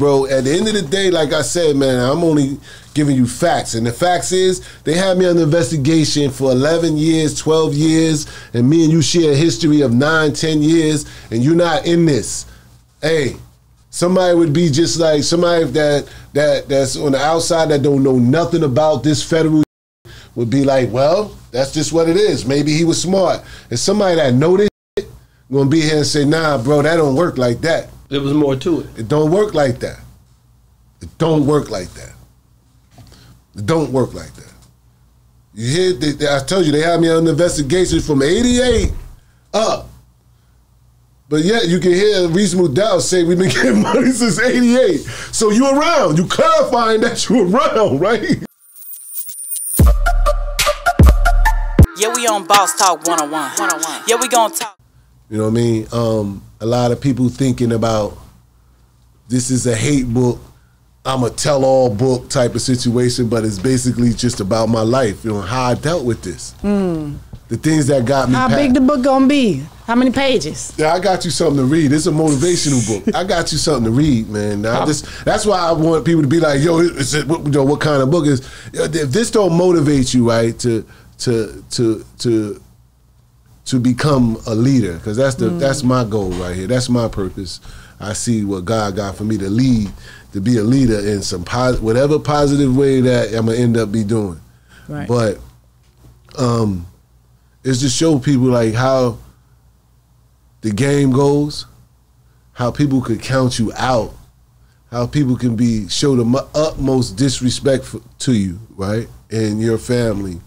bro. At the end of the day, like I said, man, I'm only giving you facts, and the facts is they had me under investigation for 11 years, 12 years, and me and you share a history of nine, 10 years, and you're not in this. Hey, somebody would be just like somebody that that that's on the outside that don't know nothing about this federal would be like, well, that's just what it is. Maybe he was smart. And somebody that know this shit, gonna be here and say, nah, bro, that don't work like that. There was more to it. It don't work like that. It don't work like that. It don't work like that. You hear? They, they- I told you they had me on investigation from '88 up. But yet you can hear reasonable doubt say we've been getting money since '88. So you around? You clarifying that you around, right? Yeah, we on Boss Talk 101. 101. Yeah, we gonna talk. You know what I mean? Um, a lot of people thinking about this is a hate book, I'm a tell all book type of situation, but it's basically just about my life, you know, how I dealt with this. Hmm. The things that got me. How big the book gonna be? How many pages? Yeah, I got you something to read. It's a motivational book. I got you something to read, man. Now, this, that's why I want people to be like, "Yo, is it, what, you know, what kind of book is?" If this don't motivate you, right, to to to to to become a leader, because that's the that's my goal right here. That's my purpose. I see what God got for me to lead, to be a leader in some pos- whatever positive way that I'm gonna end up be doing. Right. But um, it's to show people like how the game goes, how people could count you out, how people can be show the utmost disrespect for, to you, right, and your family,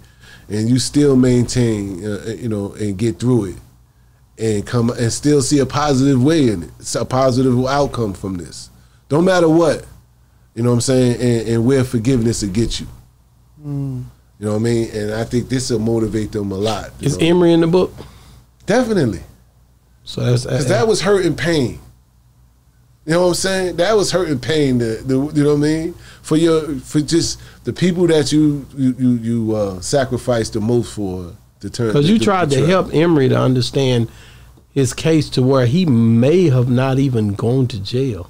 and you still maintain, uh, you know, and get through it, and come and still see a positive way in it, it's a positive outcome from this. Don't matter what, you know what I'm saying, and, and where forgiveness will get you. You know what I mean? And I think this will motivate them a lot. Is know? Emory in the book? Definitely. So that's Because that was hurt and pain. You know what I'm saying? That was hurt and pain. The, the, you know what I mean? For your for just the people that you you you, you uh, sacrificed the most for to turn. because you to- tried to betray. help Emory to understand his case to where he may have not even gone to jail.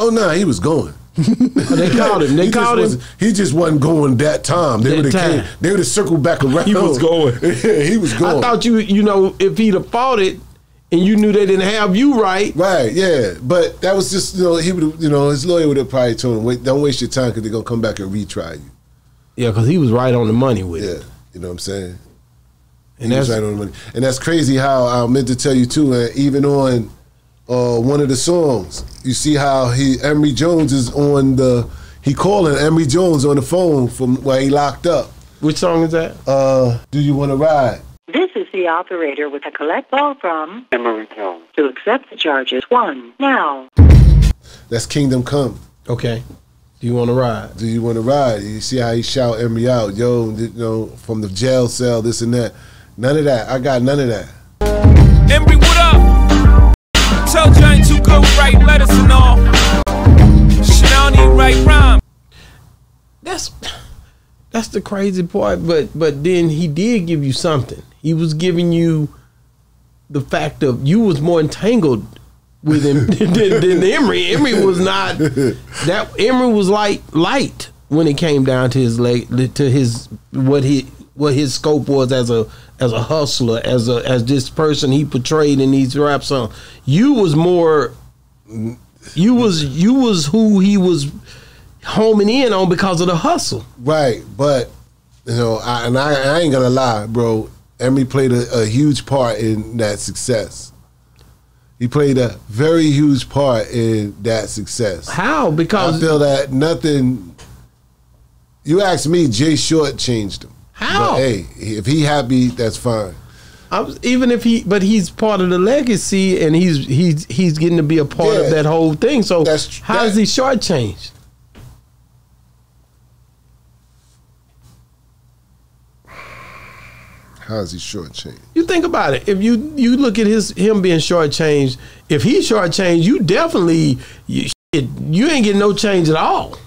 Oh no, he was going. They called him. They he called him. He just wasn't going that time. They would have. They would have circled back around. He was going. yeah, he was going. I thought you, you know, if he'd have fought it and you knew they didn't have you right, Right, yeah, but that was just you know he would you know his lawyer would have probably told him wait don't waste your time because they're gonna come back and retry you. yeah, because he was right on the money with Yeah, it. you know what I'm saying. And He was that's right on the money, and that's crazy how I meant to tell you too. Even on uh, one of the songs, you see how he Emory Jones is on the he calling Emory Jones on the phone from where he locked up. which song is that? Uh, do you want to ride? This is the operator with a collect call from Emory Jones. to accept the charges. One now. That's Kingdom Come. Okay. Do you want to ride? Do you want to ride? You see how he shout Emory out, yo, you know, from the jail cell, this and that. None of that. I got none of that. Emory, what up? Told you I ain't too good with writing letters and all. Shit, I don't even write rhyme. That's that's the crazy part. But but then he did give you something. He was giving you the fact of you was more entangled with him than, than Emory. Emory was not that. Emory was like light when it came down to his leg to his what he what his scope was as a as a hustler as a as this person he portrayed in these rap songs. You was more. You was you was who he was homing in on because of the hustle. Right, but you know, I, and I, I ain't gonna lie, bro. Emory played a, a huge part in that success. He played a very huge part in that success. How? Because I feel that nothing. You ask me, Jay Short changed him. How? But hey, if he happy, that's fine. I was, even if he, but he's part of the legacy, and he's he's he's getting to be a part Yeah. of that whole thing. So That's- how is that- he shortchanged? How is he shortchanged? You think about it. If you you look at his him being shortchanged, if he's shortchanged, you definitely you, shit, you ain't getting no change at all.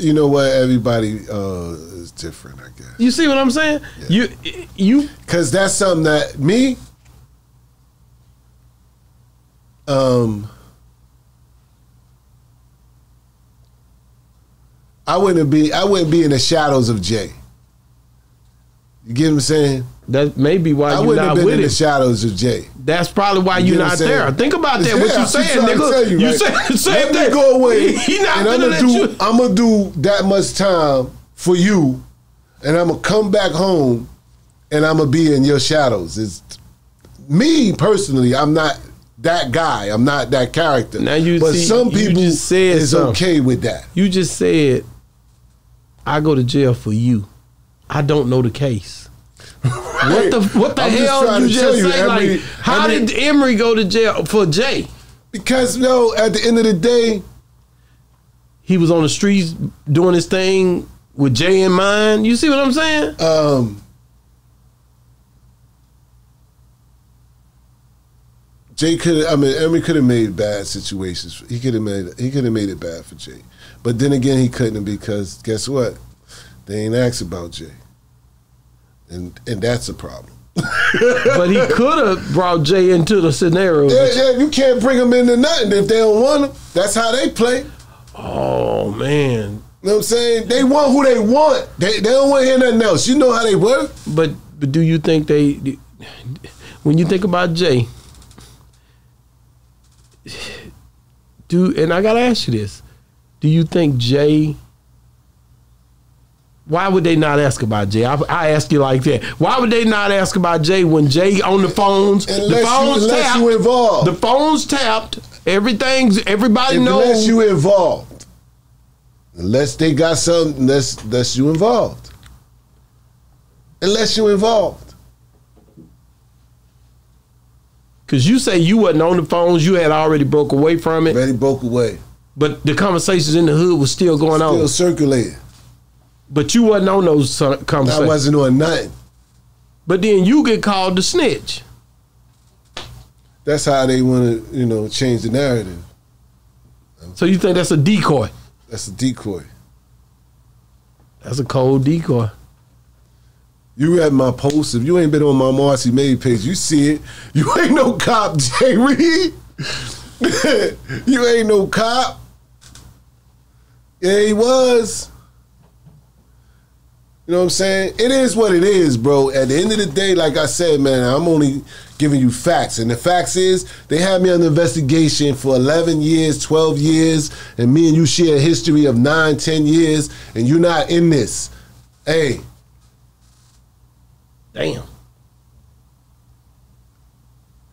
You know what? Everybody uh, is different, I guess. You see what I'm saying? Yeah. You you because that's something that me. Um. I wouldn't be I wouldn't be in the shadows of Jay. You get what I'm saying? That may be why I you're wouldn't have been with in the shadows of Jay. That's probably why You you're not there. Think about that. What you I'm saying, nigga? You, right? said the same Let thing. me go away, He not and I'm gonna gonna let do. you. I'm gonna do that much time for you, and I'm gonna come back home, and I'm gonna be in your shadows. It's me personally. I'm not that guy. I'm not that character. Now you but see, some you people just said is something. okay with that. You just said, "I go to jail for you." I don't know the case. What the what the I'm hell trying you just say? you, like, how Emory- did Emory go to jail for Jay? Because no, at the end of the day, He was on the streets doing his thing with Jay in mind. You see what I'm saying? um, Jay could. I mean, Emory could have made bad situations. He could have made. He could have made it bad for Jay. But then again, he couldn't because guess what? They ain't asked about Jay, and and that's a problem. but he could have brought Jay into the scenario. Yeah, yeah, you can't bring them into nothing if they don't want him. That's how they play. Oh man! You know what I'm saying? They want who they want. They, they don't want to hear nothing else. You know how they work. But but do you think they? When you think about Jay, do and I gotta ask you this: Do you think Jay? Why would they not ask about Jay? I, I ask you like that. Why would they not ask about Jay when Jay on the phones? Unless the you- phones unless tapped. you involved. The phones tapped. Everything's everybody knows. Unless you involved. Unless they got something, unless, unless you involved. Unless you involved. Cause you say you wasn't on the phones, you had already broke away from it, Already broke away. but the conversations in the hood was still going Still on. Oh. circulating. But you wasn't on those uh, I wasn't on nothing. But then you get called to snitch. That's how they want to, you know, change the narrative. So you think that's a decoy? That's a decoy. That's a cold decoy. You read my post. If you ain't been on my Marcy May page, you see it. You ain't no cop, Jay Reed. you ain't no cop. Yeah, he was. You know what I'm saying? It is what it is, bro. At the end of the day, like I said, man, I'm only giving you facts. And the facts is they had me under investigation for 11 years, 12 years, and me and you share a history of 9, 10 years, and you're not in this. Hey, Damn.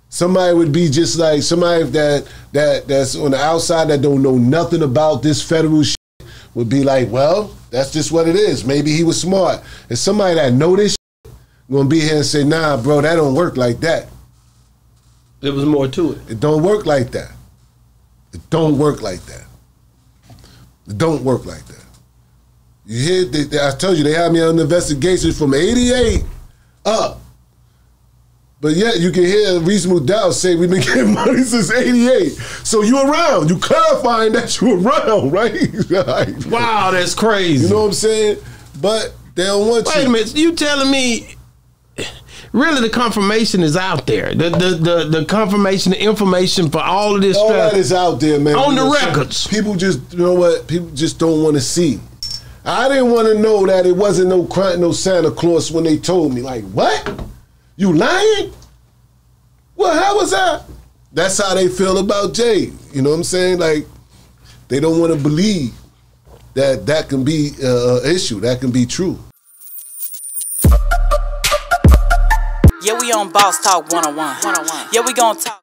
somebody would be just like somebody that that that's on the outside that don't know nothing about this federal shit would be like, well, that's just what it is. Maybe he was smart. And somebody that know this shit gonna be here and say, nah, bro, that don't work like that. There was more to it. It don't work like that. It don't work like that. It don't work like that. You hear? They, they- I told you they had me on investigation from '88 up. But yet you can hear reasonable doubt say we've been getting money since '88. So you around? You clarifying that you around, right? Like, Wow, that's crazy. You know what I'm saying? But they don't want Wait you. a minute. You telling me really the confirmation is out there. The the the, the confirmation, the information for all of this All stuff. that is out there, man. On the You know, some- records. People just, you know what? People just don't want to see. I didn't want to know that it wasn't no crime, no Santa Claus when they told me. Like, what? You lying? Well, how was that? That's how they feel about Jay. You know what I'm saying? Like, they don't want to believe that that can be uh, an issue. That can be true. Yeah, we on Boss Talk 101. 101. Yeah, we gonna talk.